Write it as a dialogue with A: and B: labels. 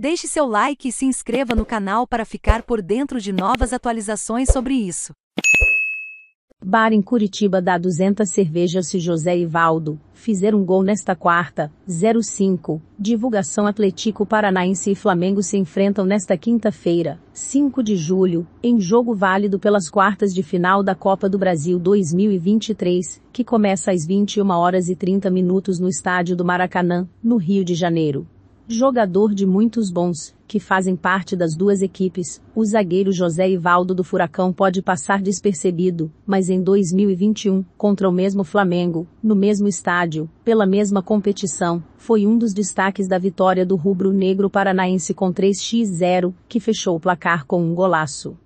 A: Deixe seu like e se inscreva no canal para ficar por dentro de novas atualizações sobre isso.
B: Bar em Curitiba dá 200 cervejas se José e Valdo fizeram um gol nesta quarta, 05. Divulgação Atlético Paranaense e Flamengo se enfrentam nesta quinta-feira, 5 de julho, em jogo válido pelas quartas de final da Copa do Brasil 2023, que começa às 21 horas e 30 minutos no estádio do Maracanã, no Rio de Janeiro. Jogador de muitos bons, que fazem parte das duas equipes, o zagueiro José Ivaldo do Furacão pode passar despercebido, mas em 2021, contra o mesmo Flamengo, no mesmo estádio, pela mesma competição, foi um dos destaques da vitória do rubro-negro paranaense com 3x0, que fechou o placar com um golaço.